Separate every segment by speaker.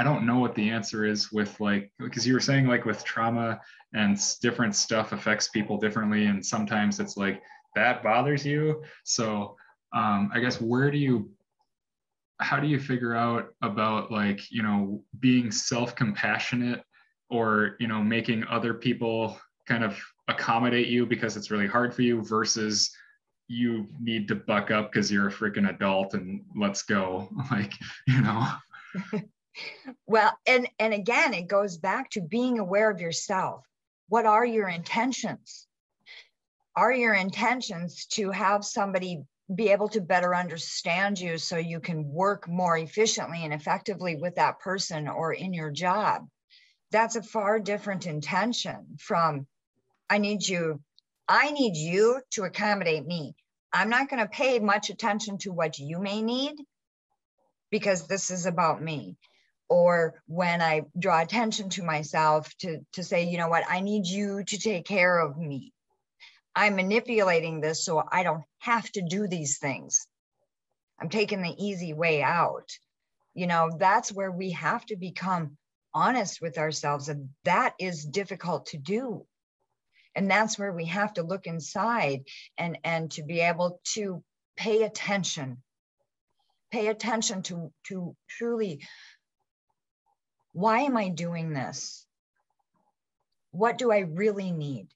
Speaker 1: I don't know what the answer is with like because you were saying like with trauma and different stuff affects people differently, and sometimes it's like that bothers you. So um, I guess where do you how do you figure out about like you know being self-compassionate or you know making other people kind of accommodate you because it's really hard for you versus you need to buck up because you're a freaking adult and let's go like you know
Speaker 2: well and and again it goes back to being aware of yourself. What are your intentions? Are your intentions to have somebody be able to better understand you so you can work more efficiently and effectively with that person or in your job? That's a far different intention from i need you i need you to accommodate me. I'm not going to pay much attention to what you may need because this is about me or when i draw attention to myself to to say you know what i need you to take care of me I'm manipulating this so I don't have to do these things. I'm taking the easy way out. You know, that's where we have to become honest with ourselves. And that is difficult to do. And that's where we have to look inside and, and to be able to pay attention, pay attention to, to truly why am I doing this? What do I really need?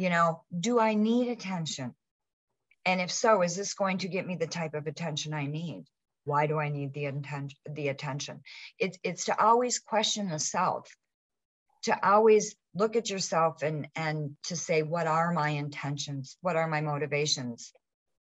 Speaker 2: you know, do I need attention? And if so, is this going to get me the type of attention I need? Why do I need the attention? The attention. It's it's to always question the self, to always look at yourself and and to say, what are my intentions? What are my motivations?